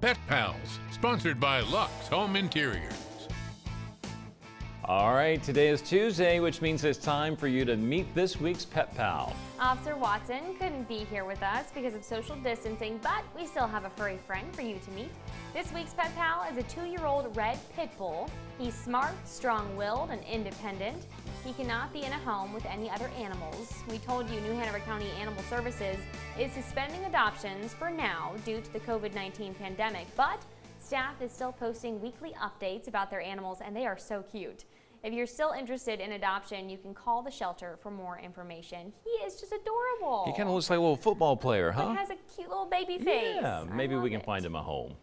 Pet Pals, sponsored by Lux Home Interiors. All right, today is Tuesday, which means it's time for you to meet this week's Pet Pal. Officer Watson couldn't be here with us because of social distancing, but we still have a furry friend for you to meet. This week's Pet Pal is a two-year-old red pit bull. He's smart, strong-willed, and independent. He cannot be in a home with any other animals. We told you New Hanover County Animal Services is suspending adoptions for now due to the COVID-19 pandemic, but Staff is still posting weekly updates about their animals and they are so cute. If you're still interested in adoption, you can call the shelter for more information. He is just adorable. He kind of looks like a little football player, huh? He has a cute little baby face. Yeah, maybe we can it. find him a home.